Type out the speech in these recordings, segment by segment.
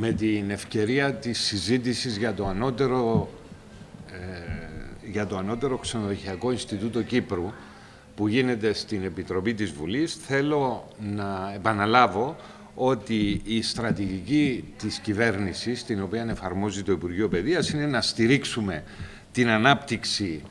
με την ευκαιρία της συζήτησης για το ανώτερο, ε, για το ανώτερο Ξενοδοχειακό Ινστιτούτο Κύπρου που γίνεται στην Επιτροπή της Βουλής, θέλω να επαναλάβω ότι η στρατηγική της κυβέρνησης, την οποία εφαρμόζει το Υπουργείο Παιδείας, είναι να στηρίξουμε την ανάπτυξη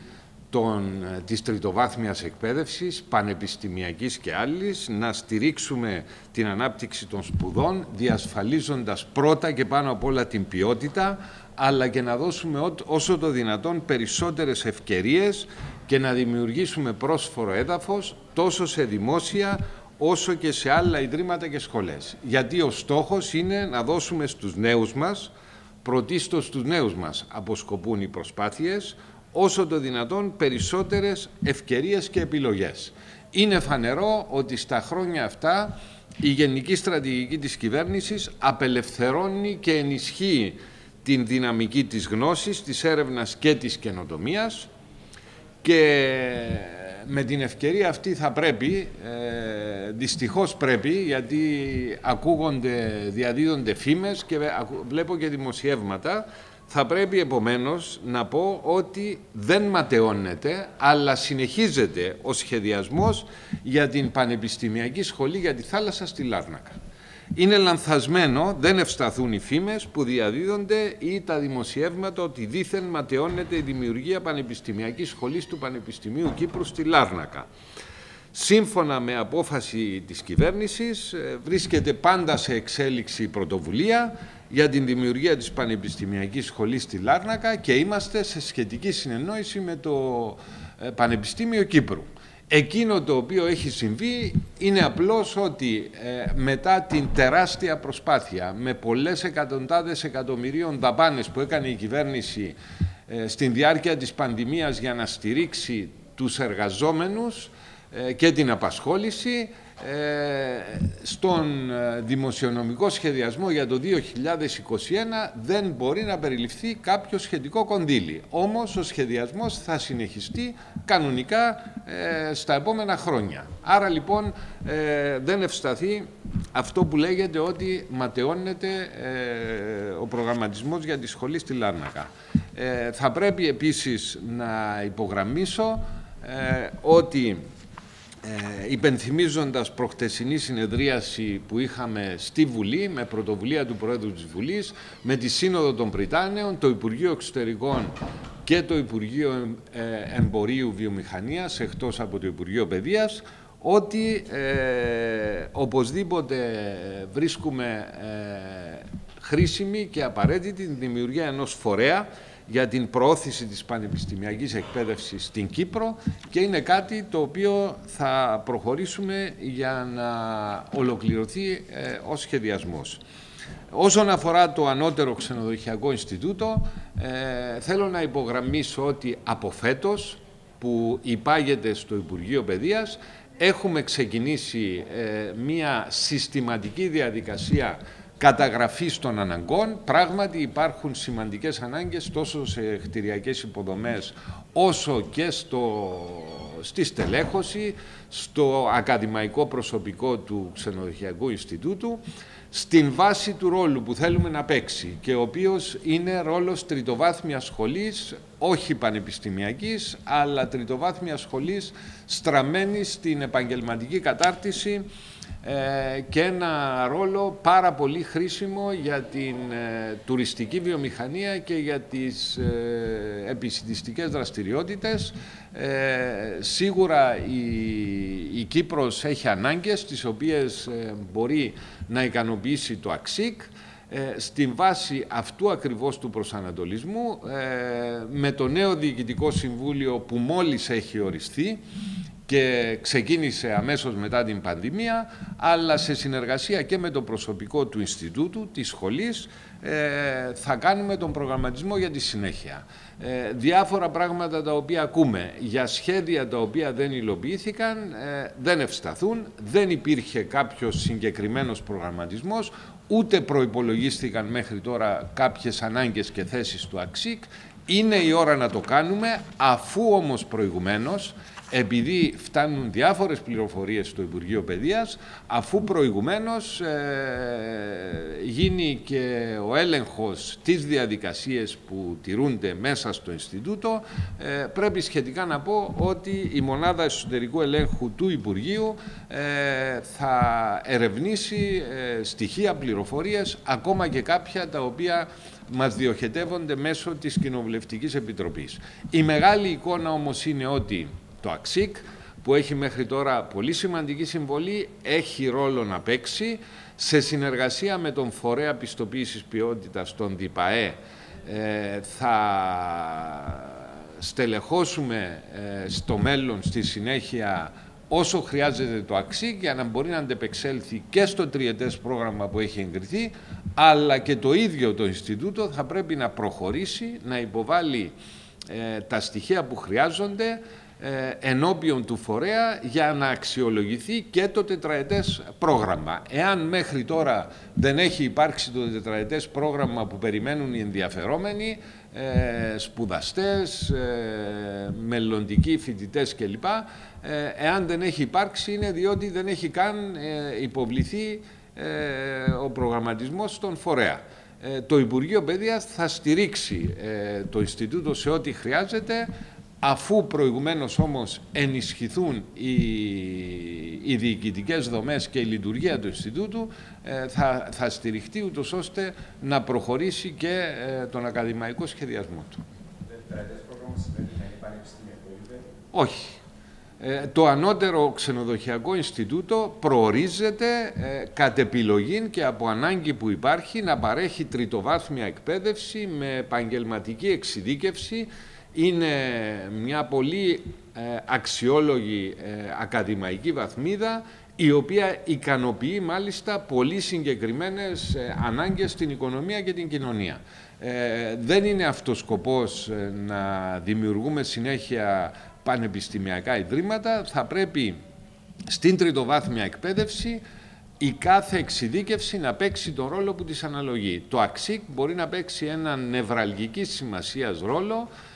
των, της τριτοβάθμιας εκπαίδευσης, πανεπιστημιακής και άλλης, να στηρίξουμε την ανάπτυξη των σπουδών, διασφαλίζοντας πρώτα και πάνω απ' όλα την ποιότητα, αλλά και να δώσουμε όσο το δυνατόν περισσότερες ευκαιρίες και να δημιουργήσουμε πρόσφορο έδαφος τόσο σε δημόσια όσο και σε άλλα ιδρύματα και σχολές. Γιατί ο στόχος είναι να δώσουμε στους νέους μας, πρωτίστως στους νέους μας αποσκοπούν οι προσπάθειες, όσο το δυνατόν περισσότερες ευκαιρίες και επιλογές. Είναι φανερό ότι στα χρόνια αυτά η γενική στρατηγική της κυβέρνησης απελευθερώνει και ενισχύει την δυναμική της γνώσης, της έρευνας και της καινοτομίας και με την ευκαιρία αυτή θα πρέπει, ε, δυστυχώς πρέπει, γιατί ακούγονται, διαδίδονται φήμες και βλέπω και δημοσιεύματα, θα πρέπει επομένως να πω ότι δεν ματαιώνεται, αλλά συνεχίζεται ο σχεδιασμός για την Πανεπιστημιακή Σχολή για τη Θάλασσα στη Λάρνακα. Είναι λανθασμένο, δεν ευσταθούν οι φήμες που διαδίδονται ή τα δημοσιεύματα ότι δήθεν ματαιώνεται η δημιουργία Πανεπιστημιακής Σχολής του Πανεπιστημίου Κύπρου στη Λάρνακα. Σύμφωνα με απόφαση της κυβέρνησης, ε, βρίσκεται πάντα σε εξέλιξη πρωτοβουλία για την δημιουργία της Πανεπιστημιακής Σχολής στη Λάρνακα και είμαστε σε σχετική συνεννόηση με το ε, Πανεπιστήμιο Κύπρου. Εκείνο το οποίο έχει συμβεί είναι απλώς ότι ε, μετά την τεράστια προσπάθεια με πολλές εκατοντάδες εκατομμυρίων δαπάνες που έκανε η κυβέρνηση ε, στην διάρκεια της πανδημίας για να στηρίξει τους εργαζόμενους και την απασχόληση ε, στον ε, δημοσιονομικό σχεδιασμό για το 2021 δεν μπορεί να περιληφθεί κάποιο σχετικό κονδύλι. Όμως ο σχεδιασμός θα συνεχιστεί κανονικά ε, στα επόμενα χρόνια. Άρα λοιπόν δεν ευσταθεί αυτό που λέγεται ότι ματαιώνεται ο προγραμματισμός για τη σχολή στη Λάρνακα. Θα πρέπει επίσης να υπογραμμίσω ότι ε, υπενθυμίζοντας προχτεσινή συνεδρίαση που είχαμε στη Βουλή με πρωτοβουλία του Πρόεδρου της Βουλής με τη Σύνοδο των Πριτάνεων, το Υπουργείο Εξωτερικών και το Υπουργείο ε, Εμπορίου Βιομηχανίας εκτός από το Υπουργείο Παιδείας ότι ε, οπωσδήποτε βρίσκουμε ε, χρήσιμη και απαραίτητη την δημιουργία ενός φορέα για την προώθηση της πανεπιστημιακής εκπαίδευσης στην Κύπρο και είναι κάτι το οποίο θα προχωρήσουμε για να ολοκληρωθεί ε, ο σχεδιασμός. Όσον αφορά το Ανώτερο Ξενοδοχειακό Ινστιτούτο, ε, θέλω να υπογραμμίσω ότι από φέτος που υπάγεται στο Υπουργείο Παιδείας έχουμε ξεκινήσει ε, μία συστηματική διαδικασία καταγραφής των αναγκών. Πράγματι υπάρχουν σημαντικές ανάγκες τόσο σε χτηριακές υποδομές όσο και στο, στη στελέχωση, στο ακαδημαϊκό προσωπικό του Ξενοδοχειακού Ινστιτούτου, στην βάση του ρόλου που θέλουμε να παίξει και ο οποίος είναι ρόλος τριτοβάθμιας σχολής, όχι πανεπιστημιακής, αλλά τριτοβάθμιας σχολής στραμμένη στην επαγγελματική κατάρτιση ε, και ένα ρόλο πάρα πολύ χρήσιμο για την ε, τουριστική βιομηχανία και για τις ε, επισητιστικές δραστηριότητες. Σίγουρα η, η Κύπρος έχει ανάγκες τις οποίες μπορεί να ικανοποιήσει το ΑΞΙΚ. Στην βάση αυτού ακριβώς του προσανατολισμού, με το νέο Διοικητικό Συμβούλιο που μόλις έχει οριστεί, και ξεκίνησε αμέσως μετά την πανδημία, αλλά σε συνεργασία και με το προσωπικό του Ινστιτούτου, της σχολής, ε, θα κάνουμε τον προγραμματισμό για τη συνέχεια. Ε, διάφορα πράγματα τα οποία ακούμε για σχέδια τα οποία δεν υλοποιήθηκαν, ε, δεν ευσταθούν, δεν υπήρχε κάποιος συγκεκριμένος προγραμματισμός, ούτε προϋπολογίστηκαν μέχρι τώρα κάποιες ανάγκες και θέσεις του ΑΞΙΚ. Είναι η ώρα να το κάνουμε, αφού όμως προηγουμένως επειδή φτάνουν διάφορες πληροφορίες στο Υπουργείο Παιδείας, αφού προηγουμένως ε, γίνει και ο έλεγχος της διαδικασίες που τηρούνται μέσα στο Ινστιτούτο, ε, πρέπει σχετικά να πω ότι η Μονάδα Εσωτερικού Ελέγχου του Υπουργείου ε, θα ερευνήσει στοιχεία, πληροφορίες, ακόμα και κάποια τα οποία μας διοχετεύονται μέσω της Κοινοβουλευτικής Επιτροπής. Η μεγάλη εικόνα όμως είναι ότι το ΑΞΙΚ που έχει μέχρι τώρα πολύ σημαντική συμβολή, έχει ρόλο να παίξει σε συνεργασία με τον Φορέα Πιστοποίησης Ποιότητας, τον ΔΙΠΑΕ, ε, θα στελεχώσουμε ε, στο μέλλον, στη συνέχεια, όσο χρειάζεται το ΑΞΙΚ για να μπορεί να αντεπεξέλθει και στο τριετές πρόγραμμα που έχει εγκριθεί, αλλά και το ίδιο το Ινστιτούτο θα πρέπει να προχωρήσει, να υποβάλει ε, τα στοιχεία που χρειάζονται ε, ενώπιον του φορέα για να αξιολογηθεί και το τετραετές πρόγραμμα. Εάν μέχρι τώρα δεν έχει υπάρξει το τετραετές πρόγραμμα που περιμένουν οι ενδιαφερόμενοι, ε, σπουδαστές, ε, μελλοντικοί φοιτητές κλπ. Ε, εάν δεν έχει υπάρξει είναι διότι δεν έχει καν ε, υποβληθεί ο προγραμματισμός στον φορέα. Το Υπουργείο Παιδείας θα στηρίξει το Ινστιτούτο σε ό,τι χρειάζεται αφού προηγουμένως όμως ενισχυθούν οι, οι διοικητικές δομές και η λειτουργία του Ινστιτούτου, ε, θα, θα στηριχτεί ούτως ώστε να προχωρήσει και ε, τον ακαδημαϊκό σχεδιασμό του. Όχι. Ε, το ανώτερο ξενοδοχειακό Ινστιτούτο προορίζεται ε, κατ' επιλογή και από ανάγκη που υπάρχει να παρέχει τριτοβάθμια εκπαίδευση με επαγγελματική εξειδίκευση είναι μια πολύ ε, αξιόλογη ε, ακαδημαϊκή βαθμίδα η οποία ικανοποιεί μάλιστα πολύ συγκεκριμένες ε, ανάγκες στην οικονομία και την κοινωνία. δεν είναι αυτός σκοπός να δημιουργούμε συνέχεια πανεπιστημιακά ιδρύματα, θα πρέπει στην τριτοβάθμια εκπαίδευση η κάθε εξειδίκευση να παίξει τον ρόλο που της αναλογεί. Το ΑΞΙΚ μπορεί να παίξει έναν νευραλγικής σημασίας ρόλο ε,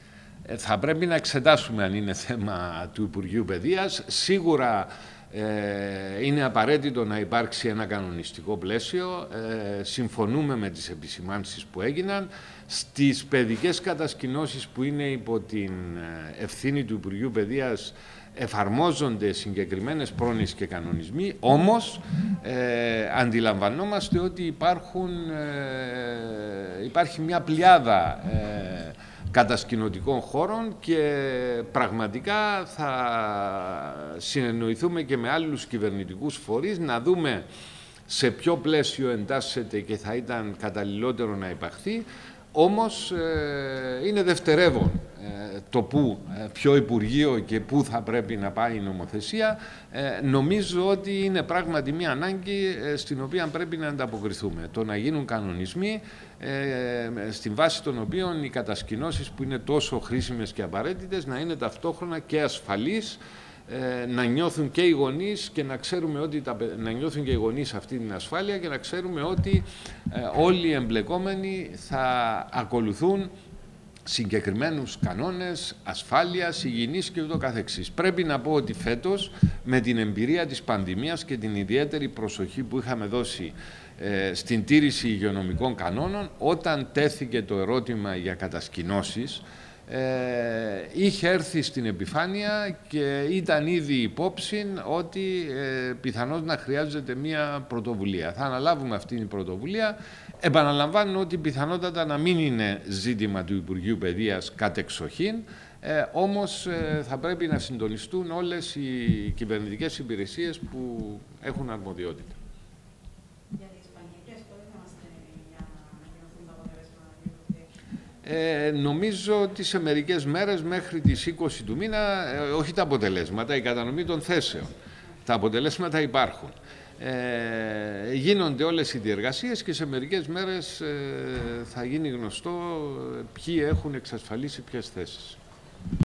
εξετάσουμε αν είναι θέμα του Υπουργείου Παιδείας. Σίγουρα ε, είναι απαραίτητο να υπάρξει ένα κανονιστικό πλαίσιο. Ε, συμφωνούμε με τις επισημάνσεις που έγιναν. Στις παιδικές κατασκηνώσεις που είναι υπό την ε, ευθύνη του Υπουργείου Παιδείας εφαρμόζονται συγκεκριμένες πρόνοιες και κανονισμοί, όμως ε, αντιλαμβανόμαστε ότι υπάρχουν, υπάρχει μια πλειάδα κατασκηνωτικών χώρων και πραγματικά θα συνεννοηθούμε και με άλλους κυβερνητικούς φορείς να δούμε σε ποιο πλαίσιο εντάσσεται και θα ήταν καταλληλότερο να υπαχθεί. Όμως ε, είναι δευτερεύον ε, το πού, ε, ποιο Υπουργείο και πού θα πρέπει να πάει η νομοθεσία. Νομίζω ότι είναι πράγματι μια ανάγκη στην οποία πρέπει να ανταποκριθούμε. Το να γίνουν κανονισμοί στην βάση των οποίων οι κατασκηνώσεις που είναι τόσο χρήσιμες και απαραίτητες να είναι ταυτόχρονα και ασφαλείς ε, να νιώθουν και οι γονείς και να ξέρουμε ότι τα, να νιώθουν και οι γονείς αυτή την ασφάλεια και να ξέρουμε ότι ε, όλοι οι εμπλεκόμενοι θα ακολουθούν συγκεκριμένους κανόνες ασφάλειας, υγιεινής και ούτω καθεξής. Πρέπει να πω ότι φέτος με την εμπειρία της πανδημίας και την ιδιαίτερη προσοχή που είχαμε δώσει ε, στην τήρηση υγειονομικών κανόνων όταν τέθηκε το ερώτημα για κατασκηνώσεις ε, είχε έρθει στην επιφάνεια και ήταν ήδη υπόψη ότι ε, πιθανώς να χρειάζεται μία πρωτοβουλία. Θα αναλάβουμε αυτή την πρωτοβουλία. Επαναλαμβάνω ότι πιθανότατα να μην είναι ζήτημα του Υπουργείου Παιδείας κατεξοχήν, ε, όμως ε, θα πρέπει να συντονιστούν όλες οι κυβερνητικές υπηρεσίες που έχουν αρμοδιότητα. Ε, νομίζω ότι σε μερικές μέρες μέχρι τις 20 του μήνα, ε, όχι τα αποτελέσματα, η κατανομή των θέσεων. Τα αποτελέσματα υπάρχουν. Ε, γίνονται όλες οι διεργασίες και σε μερικές μέρες ε, θα γίνει γνωστό ποιοι έχουν εξασφαλίσει ποιες θέσεις.